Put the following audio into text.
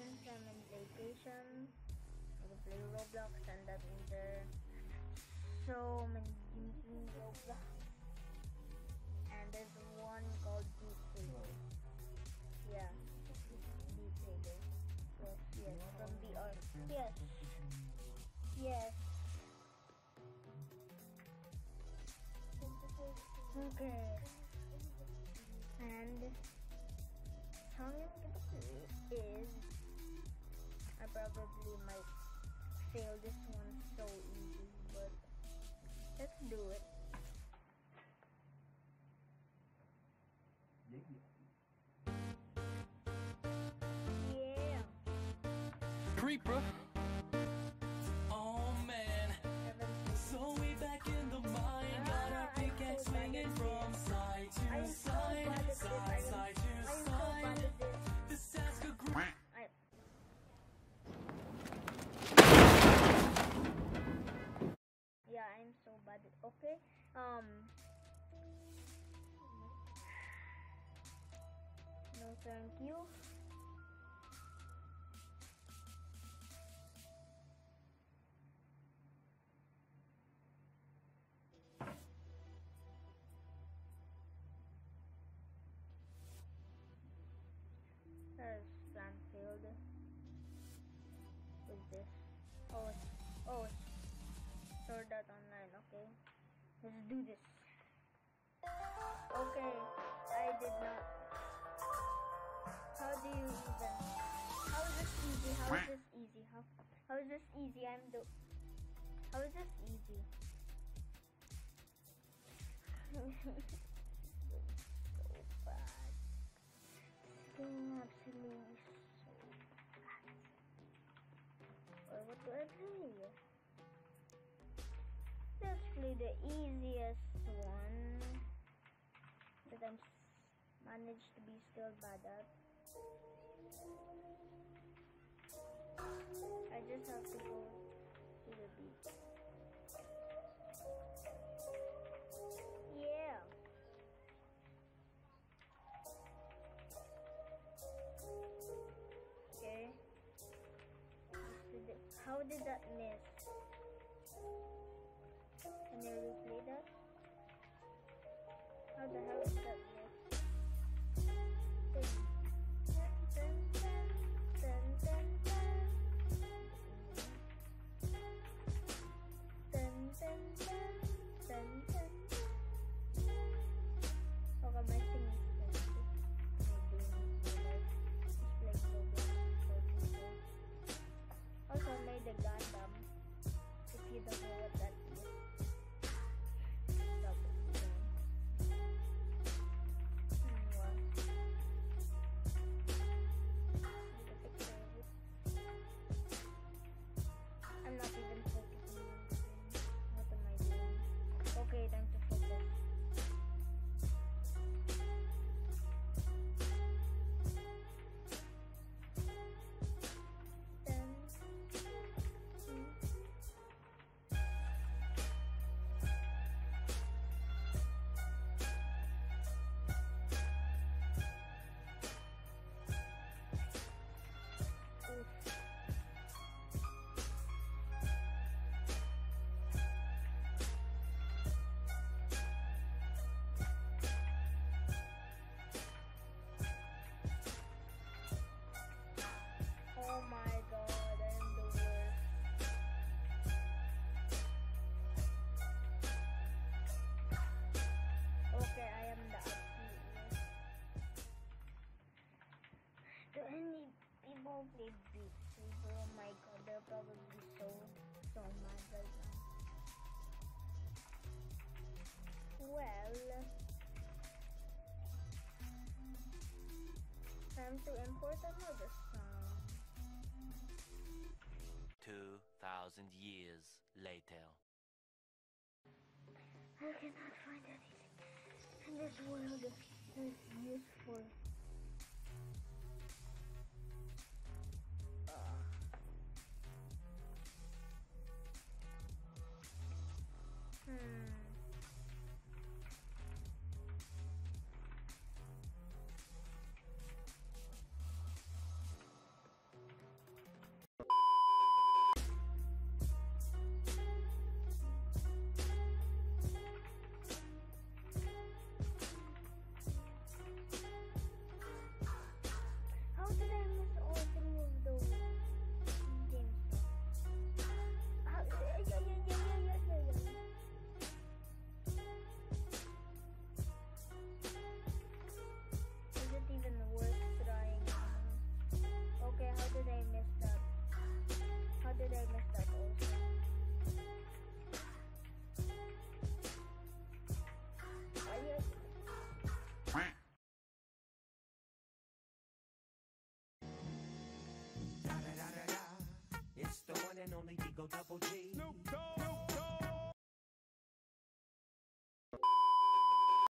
I'm in vacation, I can play Roblox and that means there so many games in Roblox. And there's one called Beat Saber. Yeah, Beat Saber. Yes, yes, from VR. Yes, yes. Okay. And probably might fail this one so easy, but let's do it. Yeah. Creeper. Um. No, thank you. Let's do this. Okay, I did not. How do you even? How is this easy? How is this easy? How how is this easy? I'm do. How is this easy? so bad. Doing absolutely so bad. Or what do I? Let's play the easiest one that I'm managed to be still bad at. I just have to go to the beach. Yeah. Okay. How did that miss? Time mad right now. Well, time to import another song. 2,000 years later. I cannot find anything in this world that is useful. And only Digo Double G. Snoop Dogg.